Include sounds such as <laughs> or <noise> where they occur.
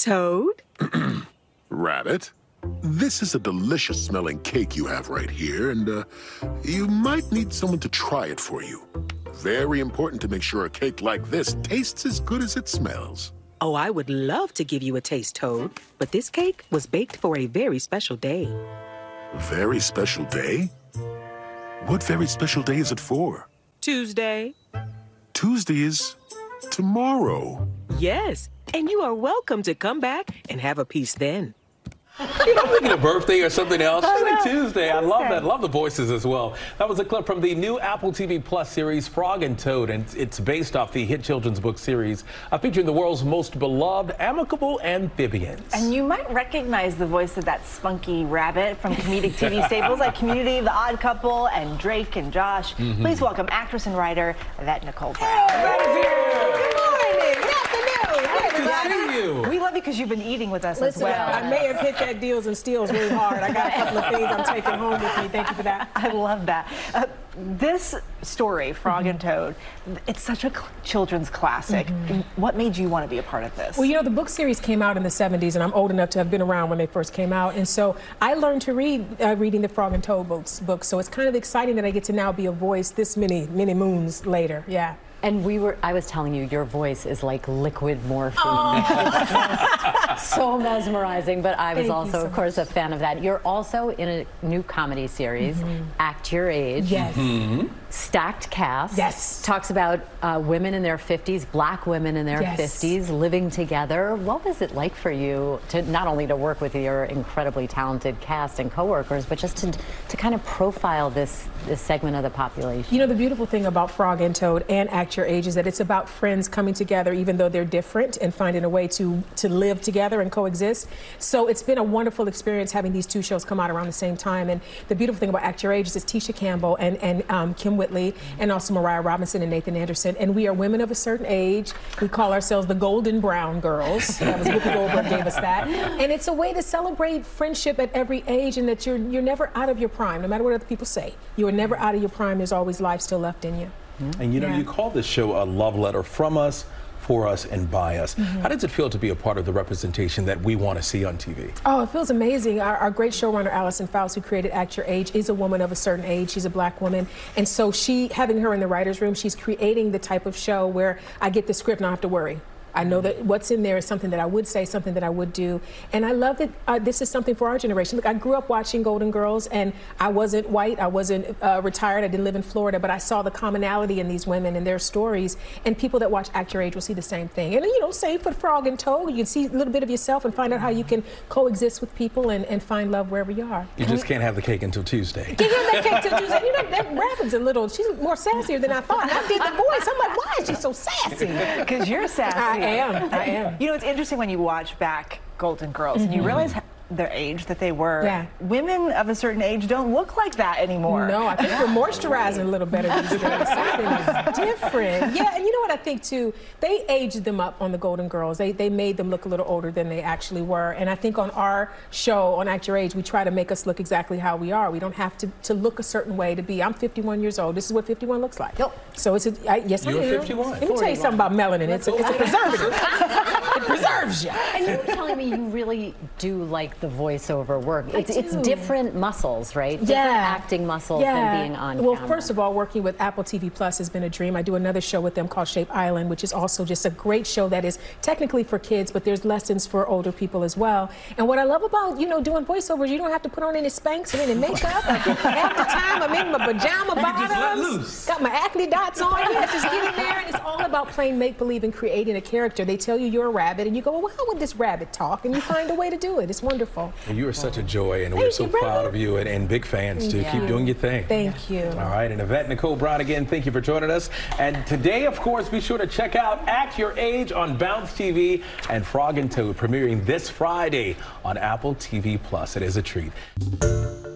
Toad? <clears throat> Rabbit, this is a delicious smelling cake you have right here, and uh, you might need someone to try it for you. Very important to make sure a cake like this tastes as good as it smells. Oh, I would love to give you a taste, Toad, but this cake was baked for a very special day. Very special day? What very special day is it for? Tuesday? Tuesday is tomorrow. Yes, and you are welcome to come back and have a piece then. You know, I'm thinking a birthday or something else. It's like Tuesday. I love that. Love the voices as well. That was a clip from the new Apple TV Plus series Frog and Toad, and it's based off the hit children's book series uh, featuring the world's most beloved amicable amphibians. And you might recognize the voice of that spunky rabbit from comedic TV <laughs> staples like Community, The Odd Couple, and Drake and Josh. Mm-hmm. Please welcome actress and writer Yvette Nicole Brown. Good to see you. We love you because you've been eating with us as well. I may have hit that deals and steals really hard. I got a couple of things I'm taking home with me. Thank you for that. I love that. Uh, this story, Frog and Toad, it's such a cl- children's classic. What made you want to be a part of this? Well, you know, the book series came out in the 70s, and I'm old enough to have been around when they first came out. And so I learned to read uh, reading the Frog and Toad books, books. So it's kind of exciting that I get to now be a voice this many, many moons later. Yeah. And we were, I was telling you, your voice is like liquid morphine. It's oh. <laughs> just so mesmerizing, but I was Thank also, so of course, a fan of that. You're also in a new comedy series, mm-hmm. Act Your Age. Yes. Mm-hmm. Stacked cast. Yes. Talks about uh, women in their 50s, black women in their Yes. 50s, living together. What was it like for you to not only to work with your incredibly talented cast and coworkers, but just to, to kind of profile this, this segment of the population? You know, the beautiful thing about Frog and Toad and Act Your Age is that it's about friends coming together, even though they're different, and finding a way to, to live together and coexist. So it's been a wonderful experience having these two shows come out around the same time. And the beautiful thing about Act Your Age is Tisha Campbell and, and um, Kym Whitley, and also Mariah Robinson and Nathan Anderson. And we are women of a certain age. We call ourselves the Golden Brown Girls. That was Whoopi Goldberg gave us that. And it's a way to celebrate friendship at every age, and that you're you're never out of your prime, no matter what other people say. You are never out of your prime. There's always life still left in you. And you know, Yeah. you call this show a love letter from us, for us, and by us. Mm-hmm. How does it feel to be a part of the representation that we want to see on TV? Oh, it feels amazing. Our, our great showrunner, Allison Faust, who created Act Your Age, is a woman of a certain age. She's a black woman. And so she, having her in the writer's room, she's creating the type of show where I get the script and I don't have to worry. I know that what's in there is something that I would say, something that I would do. And I love that uh, this is something for our generation. Look, I grew up watching Golden Girls, and I wasn't white, I wasn't uh, retired, I didn't live in Florida, but I saw the commonality in these women and their stories. And people that watch Act Your Age will see the same thing. And, you know, same for Frog and Toad. You can see a little bit of yourself and find out how you can coexist with people and, and find love wherever you are. You just can't have the cake until Tuesday. Can't have the cake until Tuesday. You know, that rabbit's a little, she's more sassier than I thought. And I did the voice. I'm like, why is she so sassy? <laughs> Because you're sassy. I am. <laughs> I am. You know, it's interesting when you watch back Golden Girls and you mm-hmm. realize h- their age that they were. Yeah. Women of a certain age don't look like that anymore. No, I think we're moisturizing a little better these days. Something is different. <laughs> Yeah, and you know what I think too? They aged them up on the Golden Girls. They they made them look a little older than they actually were. And I think on our show, on Act Your Age, we try to make us look exactly how we are. We don't have to, to look a certain way to be. I'm 51 years old. This is what 51 looks like. Yep. So it's a, I, yes, I You're am. 51. Let me tell you something about melanin. It's a, it's a preservative. <laughs> it preserves you. And you were telling me you really do like the voiceover work. It's, it's do. different muscles, right? Different acting muscles than being on Well, camera. first of all, working with Apple TV Plus has been a dream. I do another show with them called Shape Island, which is also just a great show that is technically for kids, but there's lessons for older people as well. And what I love about, you know, doing voiceovers, you don't have to put on any Spanx and any makeup. Half the time I'm in my pajama bottoms. let loose. Got my acne dots on. Yeah, just get in there. And it's all about playing make-believe and creating a character. They tell you you're a rabbit, and you go, well, how would this rabbit talk? And you find a way to do it. It's wonderful. Well, you are such a joy, and we're so you, proud of you and, and big fans, too. Keep doing your thing. Thank you. All right, and Yvette Nicole Brown again, thank you for joining us. And today, of course, be sure to check out Act Your Age on Bounce TV and Frog and Toad premiering this Friday on Apple TV Plus. It is a treat.